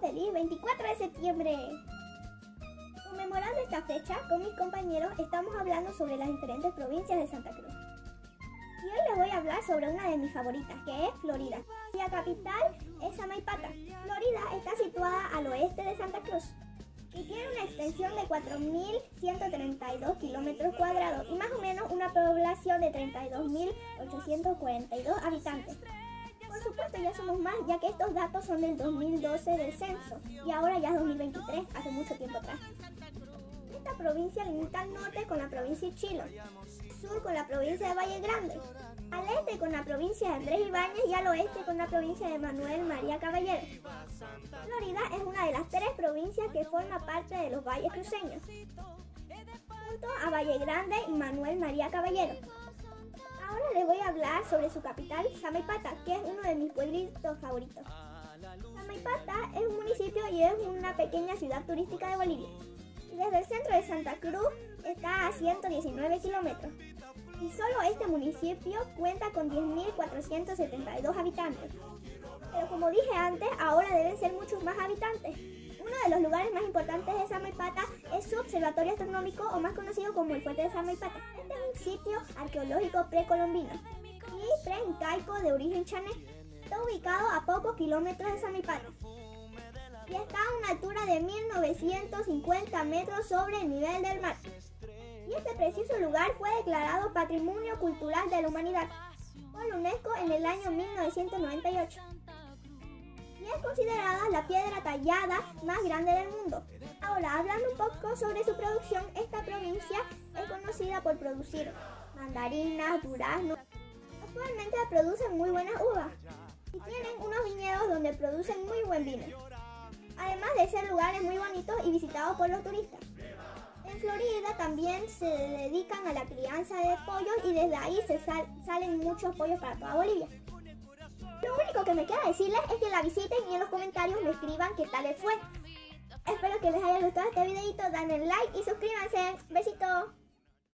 feliz 24 de septiembre. Conmemorando esta fecha, con mis compañeros estamos hablando sobre las diferentes provincias de Santa Cruz. Y hoy les voy a hablar sobre una de mis favoritas, que es Florida. La capital es Amaipata. Florida está situada al oeste de Santa Cruz y tiene una extensión de 4.132 kilómetros cuadrados y más o menos una población de 32.842 habitantes. Por supuesto ya somos más, ya que estos datos son del 2012 del censo y ahora ya es 2023, hace mucho tiempo atrás. Esta provincia limita al norte con la provincia de Chilo, sur con la provincia de Valle Grande, al este con la provincia de Andrés Ibáñez y al oeste con la provincia de Manuel María Caballero. Florida es una de las tres provincias que forma parte de los valles cruceños, junto a Valle Grande y Manuel María Caballero. Les voy a hablar sobre su capital, Samaipata, que es uno de mis pueblitos favoritos. Samaipata es un municipio y es una pequeña ciudad turística de Bolivia. Desde el centro de Santa Cruz está a 119 kilómetros. Y solo este municipio cuenta con 10.472 habitantes. Pero como dije antes, ahora deben ser muchos más habitantes. Uno de los lugares más importantes de Samaipata es su observatorio astronómico o más conocido como el Fuerte de Samaipata. Este es un sitio arqueológico precolombino y preincaico de origen chané. Está ubicado a pocos kilómetros de Samaipata y está a una altura de 1950 metros sobre el nivel del mar. Y este preciso lugar fue declarado Patrimonio Cultural de la Humanidad por la UNESCO en el año 1998. Y es considerada la piedra tallada más grande del mundo. Ahora, hablando un poco sobre su producción, esta provincia es conocida por producir mandarinas, duraznos. Actualmente producen muy buenas uvas y tienen unos viñedos donde producen muy buen vino además de ser lugares muy bonitos y visitados por los turistas. En Florida también se dedican a la crianza de pollos y desde ahí se salen muchos pollos para toda Bolivia. Lo único que me queda decirles es que la visiten y en los comentarios me escriban qué tal les fue. Espero que les haya gustado este videito, denle like y suscríbanse. Besitos.